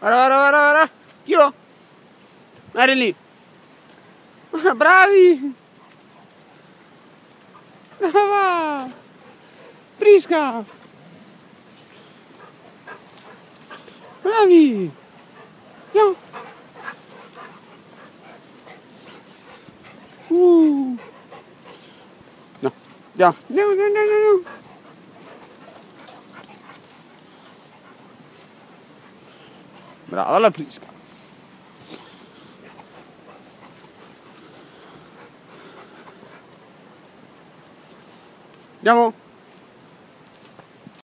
Guarda, guarda, guarda, guarda. Chilo. Guarda lì. Bravi. Brava. Prisca. Bravi. Andiamo. Uh. No, andiamo, andiamo, andiamo, andiamo. Brava la Prisca. Andiamo.